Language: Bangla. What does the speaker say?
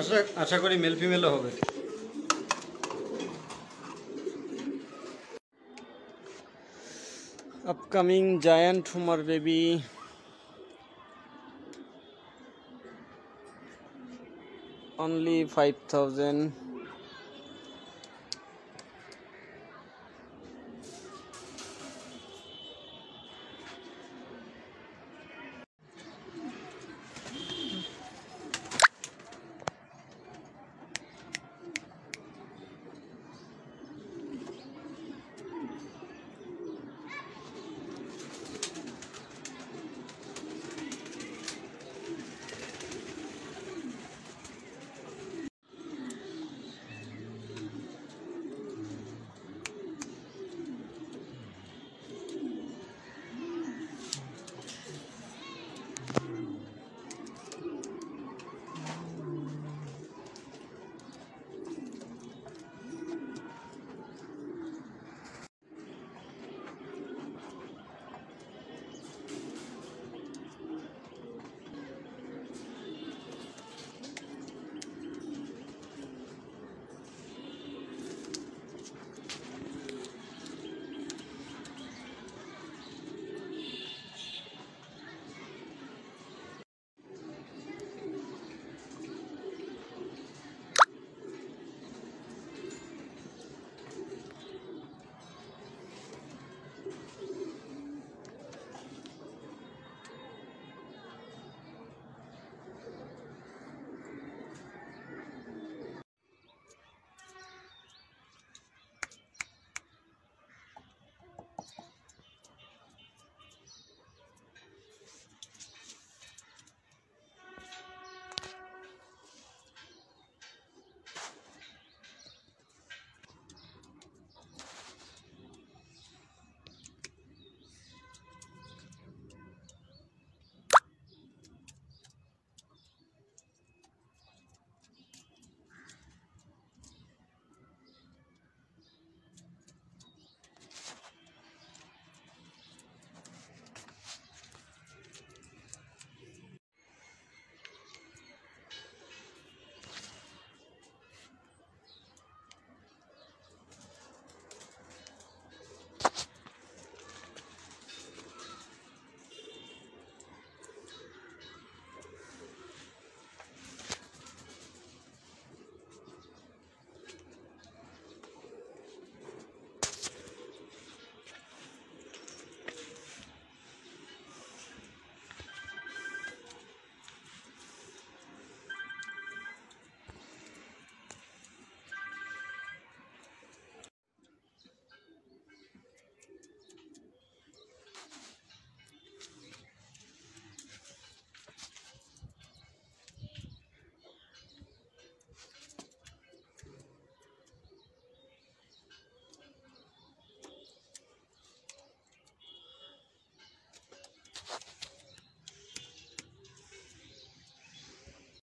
আশা আশা করি মেল ফিমেলও হবে। আপকামিং জায়ান্ট হুমার বেবি only 5000